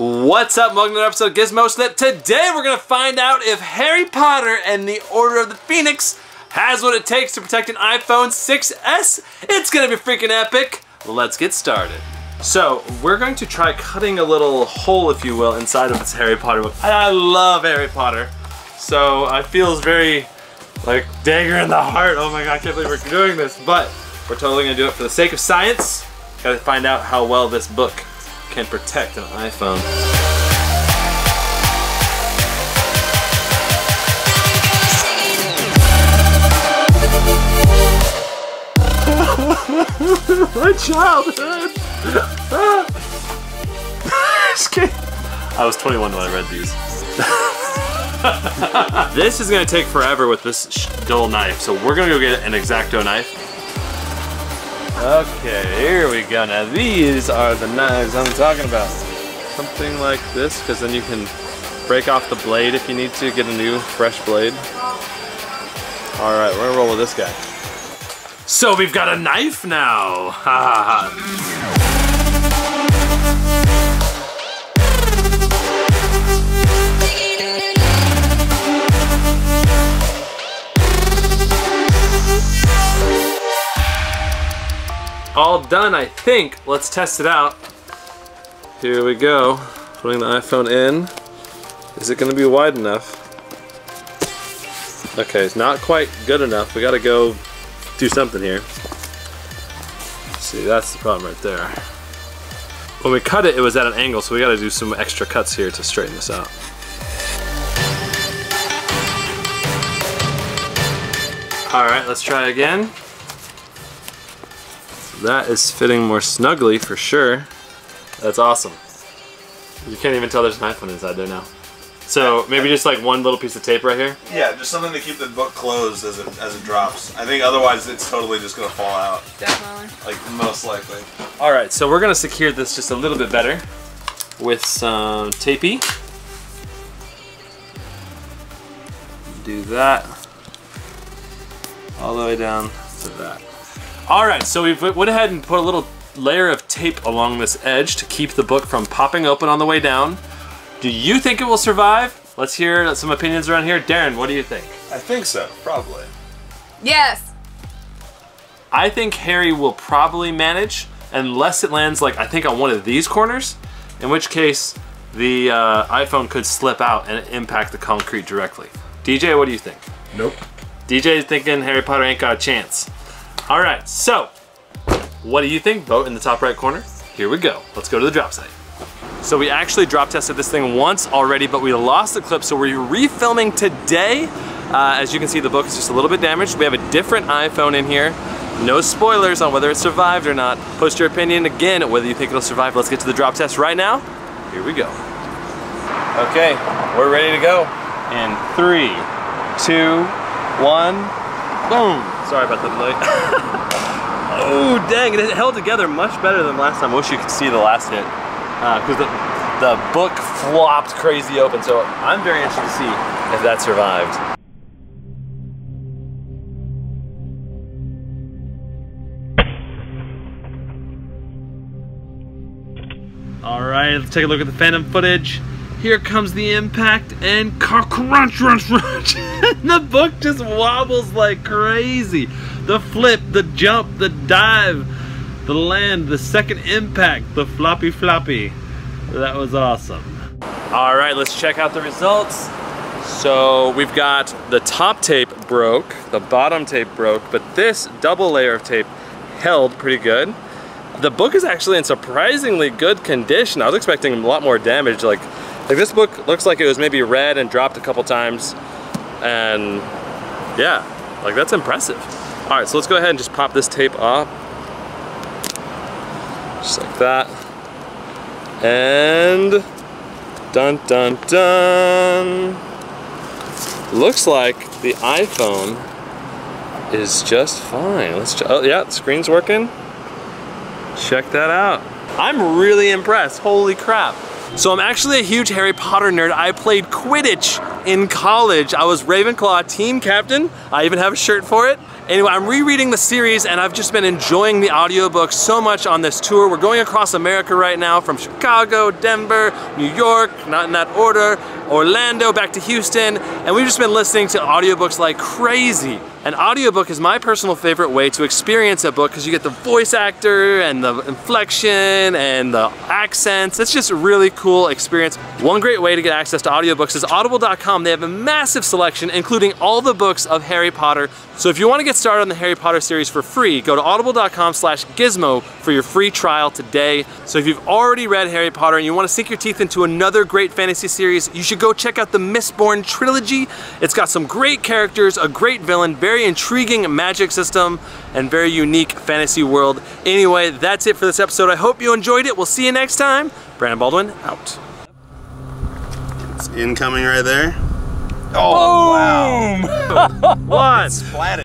What's up, welcome to another episode of Gizmo Slip. Today we're gonna find out if Harry Potter and the Order of the Phoenix has what it takes to protect an iPhone 6s. It's gonna be freaking epic. Let's get started. So, we're going to try cutting a little hole, if you will, inside of this Harry Potter book. I love Harry Potter. So, I feel very, like, dagger in the heart. Oh my god, I can't believe we're doing this. But, we're totally gonna do it for the sake of science. Gotta find out how well this book can protect an iPhone. My childhood! Just. I was 21 when I read these. this is gonna take forever with this dull knife, so we're gonna go get an X-Acto knife. Okay, here we go. Now these are the knives I'm talking about. Something like this, because then you can break off the blade if you need to, get a new fresh blade. All right, we're gonna roll with this guy. So we've got a knife now. Ha ha ha. All done, I think. Let's test it out. Here we go. Putting the iPhone in. Is it gonna be wide enough? Okay, it's not quite good enough. We gotta go do something here. See, that's the problem right there. When we cut it, it was at an angle, so we gotta do some extra cuts here to straighten this out. All right, let's try again. That is fitting more snugly for sure. That's awesome. You can't even tell there's an iPhone inside there now. So maybe just like one little piece of tape right here. Yeah, just something to keep the book closed as it as it drops. I think otherwise it's totally just gonna fall out. Definitely. Like most likely. All right, so we're gonna secure this just a little bit better with some tapey. Do that all the way down to that. All right, so we went ahead and put a little layer of tape along this edge to keep the book from popping open on the way down. Do you think it will survive? Let's hear some opinions around here. Darren, what do you think? I think so, probably. Yes. I think Harry will probably manage unless it lands like I think on one of these corners, in which case the uh, iPhone could slip out and impact the concrete directly. DJ, what do you think? Nope. DJ is thinking Harry Potter ain't got a chance. All right, so what do you think? Vote in the top right corner. Here we go. Let's go to the drop site. So we actually drop tested this thing once already, but we lost the clip, so we're refilming today. Uh, as you can see, the book is just a little bit damaged. We have a different iPhone in here. No spoilers on whether it survived or not. Post your opinion again, whether you think it'll survive. Let's get to the drop test right now. Here we go. Okay, we're ready to go. In three, two, one, boom. Sorry about the delay. oh, dang, it held together much better than last time. I Wish you could see the last hit. Uh, because the, the book flopped crazy open, so I'm very interested to see if that survived. All right, let's take a look at the Phantom footage. Here comes the impact and crunch, crunch, crunch. the book just wobbles like crazy. The flip, the jump, the dive, the land, the second impact, the floppy floppy. That was awesome. All right, let's check out the results. So we've got the top tape broke, the bottom tape broke, but this double layer of tape held pretty good. The book is actually in surprisingly good condition. I was expecting a lot more damage. Like, like this book looks like it was maybe read and dropped a couple times. And yeah, like that's impressive. All right, so let's go ahead and just pop this tape off. Just like that. And dun dun dun. Looks like the iPhone is just fine. Let's, oh yeah, the screen's working. Check that out. I'm really impressed, holy crap. So I'm actually a huge Harry Potter nerd. I played Quidditch in college. I was Ravenclaw team captain. I even have a shirt for it. Anyway, I'm rereading the series and I've just been enjoying the audiobook so much on this tour. We're going across America right now from Chicago, Denver, New York, not in that order, Orlando, back to Houston, and we've just been listening to audiobooks like crazy. An audiobook is my personal favorite way to experience a book because you get the voice actor and the inflection and the accents. It's just a really cool experience. One great way to get access to audiobooks is audible.com. They have a massive selection including all the books of Harry Potter. So if you want to get started on the Harry Potter series for free, go to audible.com slash gizmo for your free trial today. So if you've already read Harry Potter and you want to sink your teeth into another great fantasy series, you should go check out the Mistborn trilogy. It's got some great characters, a great villain, very intriguing magic system, and very unique fantasy world. Anyway, that's it for this episode. I hope you enjoyed it. We'll see you next time. Brandon Baldwin, out. It's incoming right there. Oh, wow. One. Splatted.